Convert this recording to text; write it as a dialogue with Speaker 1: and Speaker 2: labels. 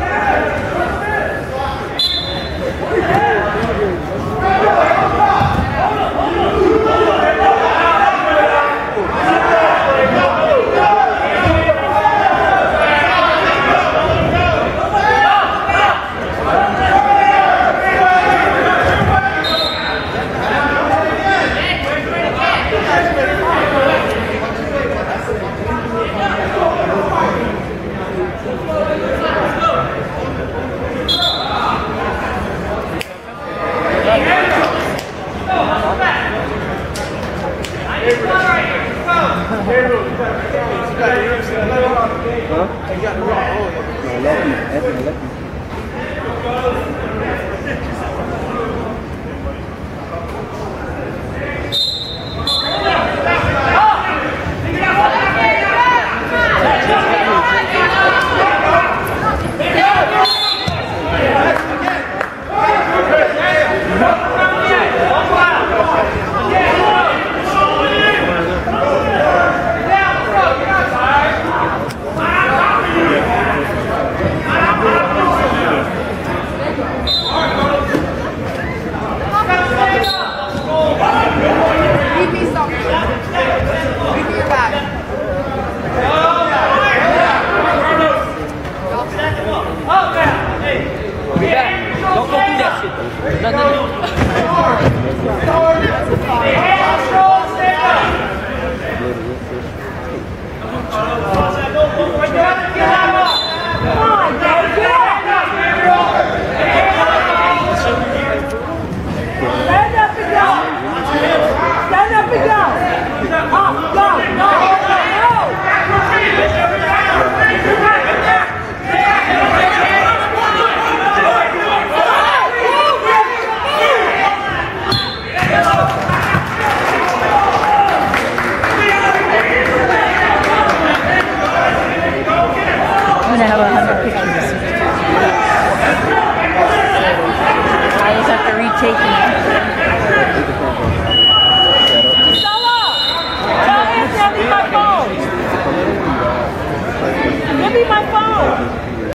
Speaker 1: Yeah. Huh? I got the rock. No, left me. Everything left you.
Speaker 2: Be back. Don't go through that shit. No, no, no.
Speaker 3: taking